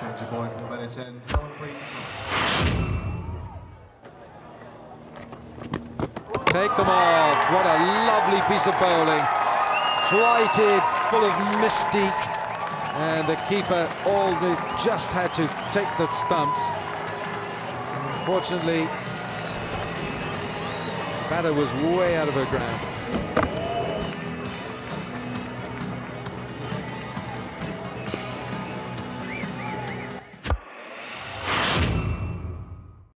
Change of point for minute Take them off. What a lovely piece of bowling. Flighted, full of mystique. And the keeper all the, just had to take the stumps. Unfortunately, batter was way out of her ground.